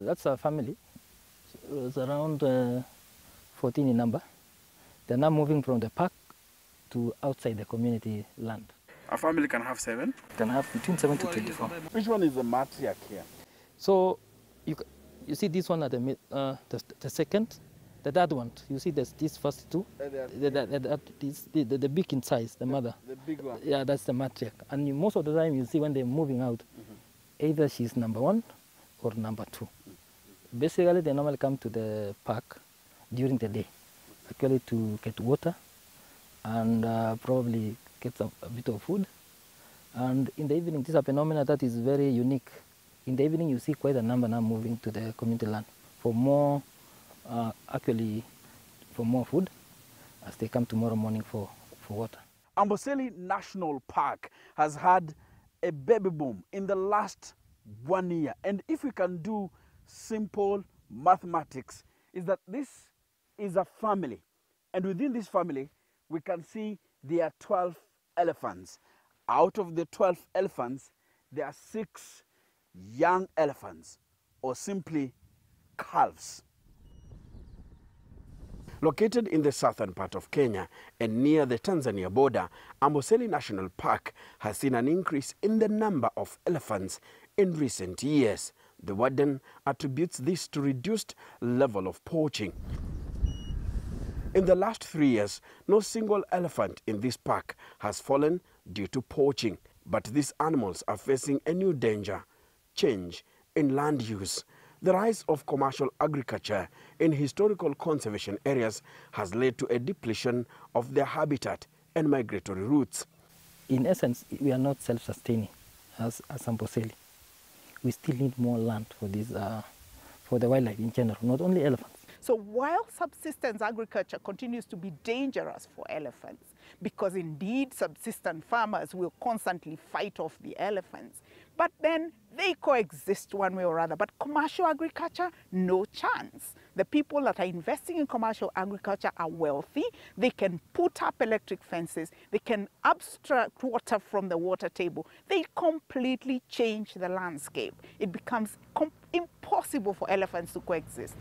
That's our family. It's around uh, 14 in number. They're now moving from the park to outside the community land. A family can have seven? Can have between 7 to 24. Which one is the matriarch here? So you, you see this one at the, uh, the, the second, the third one. You see there's these first two. Uh, the, The, the, the, the, the, the, the big in size, the mother. the big one. Yeah, that's the matriarch. And you- most of the time you see when they're moving out, either she's number one or number two. Basically, they normally come to the park during the day, actually to get water and uh, probably get some, a bit of food. And in the evening, this is a phenomenon that is very unique. In the evening, you see quite a number now moving to the community land for more, uh, actually, for more food as they come tomorrow morning for, for water. Amboseli National Park has had a baby boom in the last one year. And if we can do simple mathematics, is that this is a family. And within this family, we can see there are 12 elephants. Out of the 12 elephants, there are six young elephants, or simply calves. Located in the southern part of Kenya and near the Tanzania border, Amboseli National Park has seen an increase in the number of elephants in recent years. The warden attributes this to reduced level of poaching. In the last three years, no single elephant in this park has fallen due to poaching, but these animals are facing a new danger, change in land use. The rise of commercial agriculture in historical conservation areas has led to a depletion of their habitat and migratory routes. in essence, we are not self-sustaining as, as Amboseli. We still need more land for this, uh, for the wildlife in general, not only elephants. So while subsistence agriculture continues to be dangerous for elephants, because indeed subsistence farmers will constantly fight off the elephants, but then they coexist one way or other. But commercial agriculture, no chance. The people that are investing in commercial agriculture are wealthy. They can put up electric fences. They can abstract water from the water table. They completely change the landscape. It becomes impossible for elephants to coexist.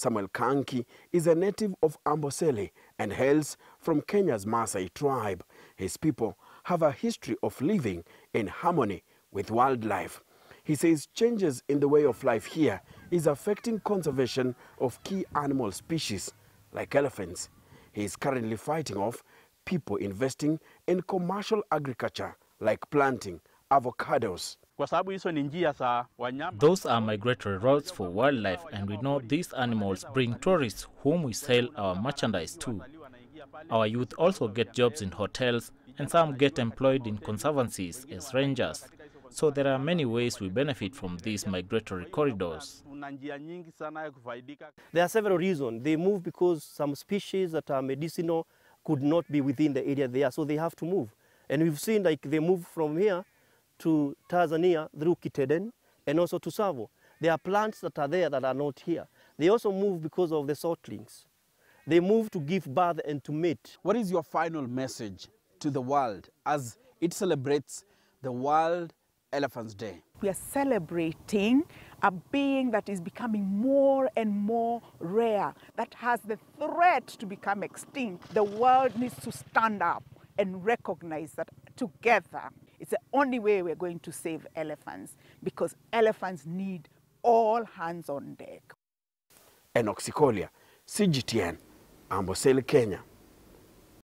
Samuel Kanki is a native of Amboseli and hails from Kenya's Maasai tribe. His people have a history of living in harmony with wildlife. He says changes in the way of life here is affecting conservation of key animal species like elephants. He is currently fighting off people investing in commercial agriculture like planting avocados. Kwa sababu hizo ni njia za wanyama. Those are migratory routes for wildlife, and we know these animals bring tourists whom we sell our merchandise to. Our youth also get jobs in hotels, and some get employed in conservancies as rangers. So there are many ways we benefit from these migratory corridors. Kuna njia nyingi sana ya kufaidika. There are several reasons. They move because some species that are medicinal could not be within the area they are, so they have to move. And we've seen like they move from here to Tanzania through Kitenden and also to Tsavo. There are plants that are there that are not here. They also move because of the saltlings. They move to give birth and to mate. What is your final message to the world as it celebrates the World Elephants Day? we are celebrating a being that is becoming more and more rare, that has the threat to become extinct. The world needs to stand up and recognize that together it's the only way we're going to save elephants because elephants need all hands on deck. Enoch Sikolia, CGTN, Amboseli, Kenya.